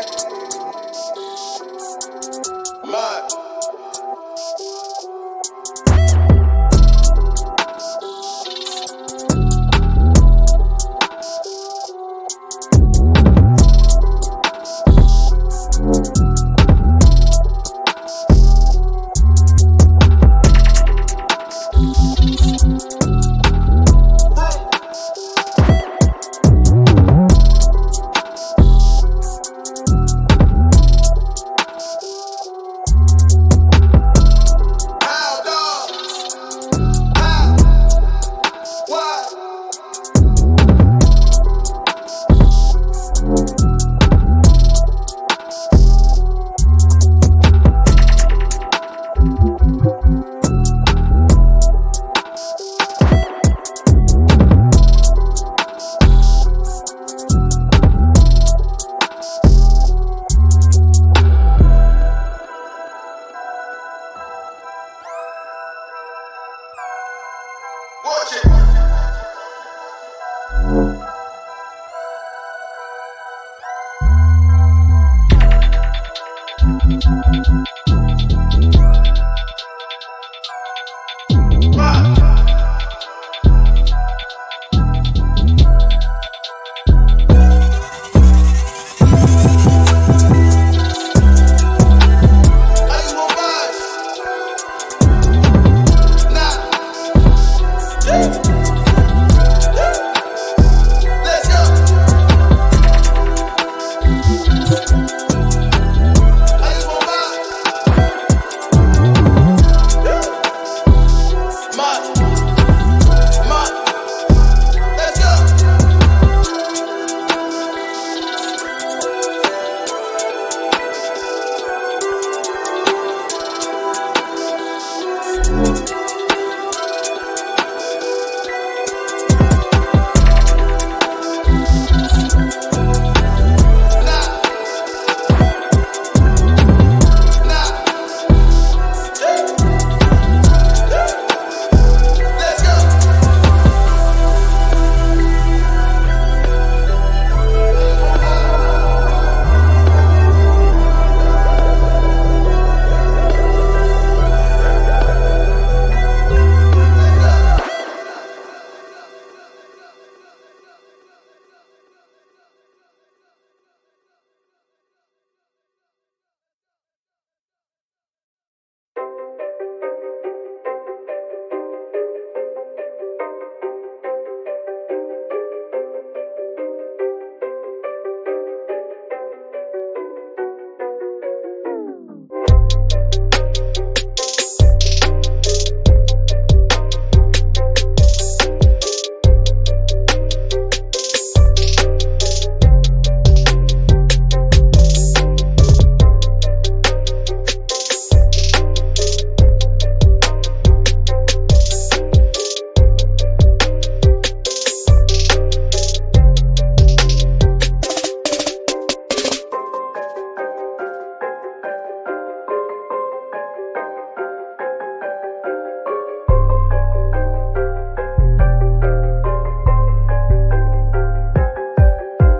Yeah. Watch it.